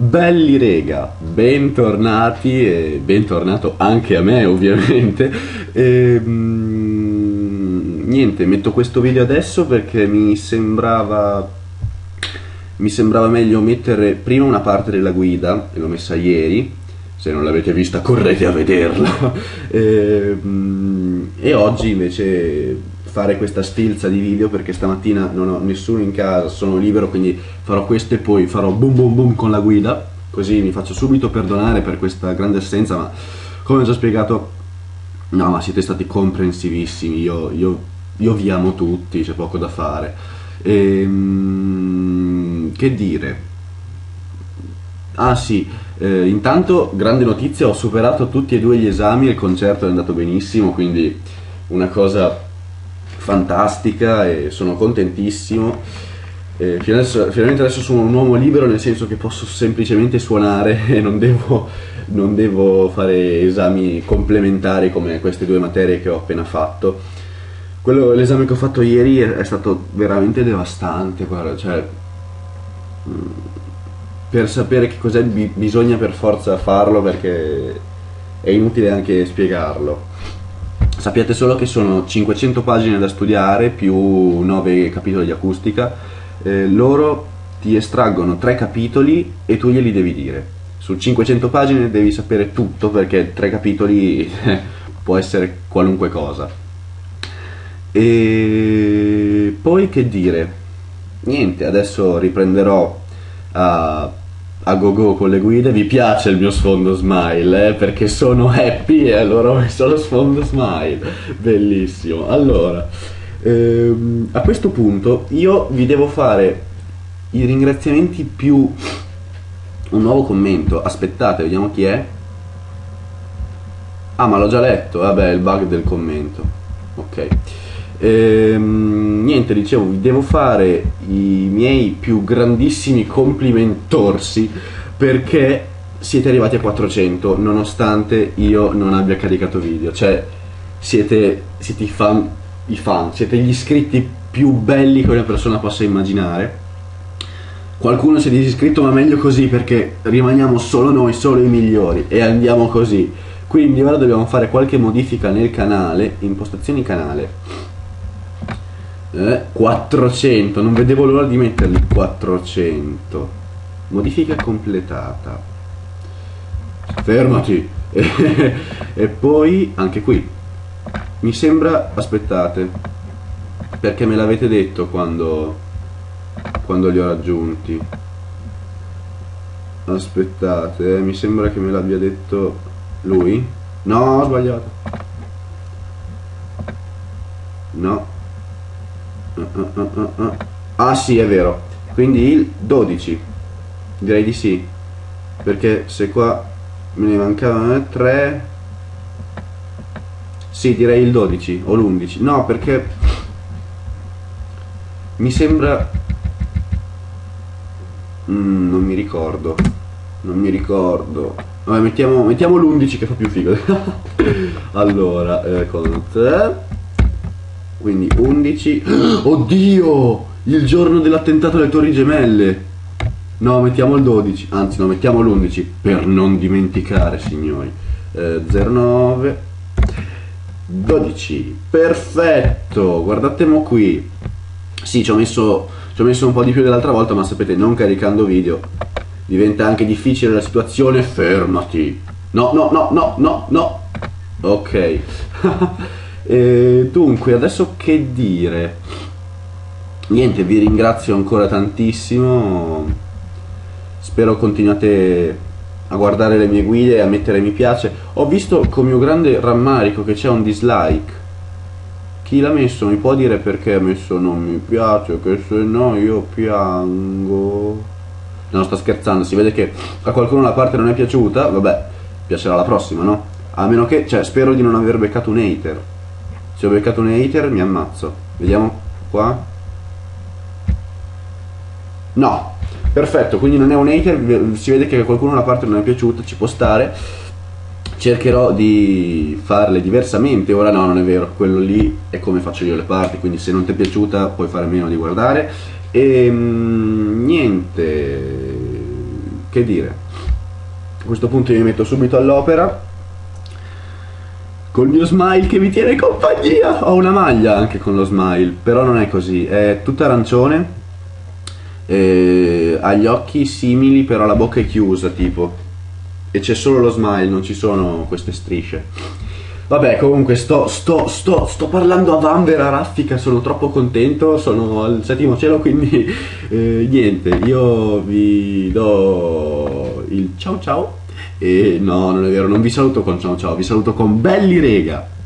Belli rega, bentornati e bentornato anche a me ovviamente. E, mm, niente, metto questo video adesso perché mi sembrava mi sembrava meglio mettere prima una parte della guida, l'ho messa ieri, se non l'avete vista correte a vederla, e, mm, e oggi invece fare questa stilza di video perché stamattina non ho nessuno in casa, sono libero, quindi farò questo e poi farò boom boom boom con la guida, così mi faccio subito perdonare per questa grande assenza, ma come ho già spiegato, no, ma siete stati comprensivissimi, io, io, io vi amo tutti, c'è poco da fare. E, mm, che dire? Ah sì, eh, intanto grande notizia, ho superato tutti e due gli esami, il concerto è andato benissimo, quindi una cosa fantastica e sono contentissimo. Eh, adesso, finalmente adesso sono un uomo libero nel senso che posso semplicemente suonare e non devo, non devo fare esami complementari come queste due materie che ho appena fatto. Quello, l'esame che ho fatto ieri è, è stato veramente devastante, guarda, cioè, mm, per sapere che cos'è bi- bisogna per forza farlo perché è inutile anche spiegarlo. Sappiate solo che sono 500 pagine da studiare più 9 capitoli di acustica. Eh, loro ti estraggono 3 capitoli e tu glieli devi dire. Su 500 pagine devi sapere tutto perché 3 capitoli può essere qualunque cosa. E poi che dire? Niente, adesso riprenderò a a go go con le guide, vi piace il mio sfondo smile, eh? perché sono happy e allora ho messo lo sfondo smile, bellissimo. Allora, ehm, a questo punto io vi devo fare i ringraziamenti più un nuovo commento, aspettate, vediamo chi è. Ah, ma l'ho già letto, vabbè, il bug del commento. Ok. Ehm, niente, dicevo, vi devo fare i miei più grandissimi complimentorsi perché siete arrivati a 400 nonostante io non abbia caricato video. Cioè, siete, siete i, fan, i fan, siete gli iscritti più belli che una persona possa immaginare. Qualcuno si è disiscritto, ma meglio così perché rimaniamo solo noi, solo i migliori e andiamo così. Quindi ora dobbiamo fare qualche modifica nel canale, impostazioni canale eh, 400, non vedevo l'ora di metterli 400. Modifica completata. Fermati. e poi anche qui. Mi sembra, aspettate, perché me l'avete detto quando, quando li ho raggiunti. Aspettate, eh, mi sembra che me l'abbia detto lui. No, ho sbagliato. No, Ah sì, è vero. Quindi il 12. Direi di sì. Perché se qua me ne mancavano 3... Sì, direi il 12 o l'11. No, perché mi sembra... Mm, non mi ricordo. Non mi ricordo. Vabbè, mettiamo, mettiamo l'11 che fa più figo. allora, eh, con te quindi 11 oddio! Il giorno dell'attentato alle torri gemelle. No mettiamo il 12 anzi no mettiamo l'11 per non dimenticare signori. Eh, 09 12 perfetto! Guardatemo qui. Sì ci ho messo ci ho messo un po' di più dell'altra volta ma sapete non caricando video. Diventa anche difficile la situazione. Fermati. No no no no no no. Ok E dunque, adesso che dire? Niente, vi ringrazio ancora tantissimo. Spero continuate a guardare le mie guide e a mettere mi piace. Ho visto con mio grande rammarico che c'è un dislike. Chi l'ha messo mi può dire perché ha messo non mi piace, che se no io piango. No, sto scherzando, si vede che a qualcuno la parte non è piaciuta, vabbè, piacerà la prossima, no? A meno che, cioè, spero di non aver beccato un hater. Se ho beccato un hater mi ammazzo. Vediamo qua. No, perfetto, quindi non è un hater, si vede che qualcuno la parte non è piaciuta, ci può stare. Cercherò di farle diversamente, ora no, non è vero, quello lì è come faccio io le parti, quindi se non ti è piaciuta puoi fare meno di guardare. E ehm, niente, che dire. A questo punto io mi metto subito all'opera. Col mio smile che mi tiene compagnia. Ho una maglia anche con lo smile, però non è così. È tutta arancione. ha gli occhi simili, però la bocca è chiusa, tipo. E c'è solo lo smile, non ci sono queste strisce. Vabbè, comunque sto, sto, sto, sto parlando a Vanvera raffica, sono troppo contento, sono al settimo cielo, quindi eh, niente, io vi do il ciao ciao e no, non è vero, non vi saluto con ciao ciao, vi saluto con belli rega.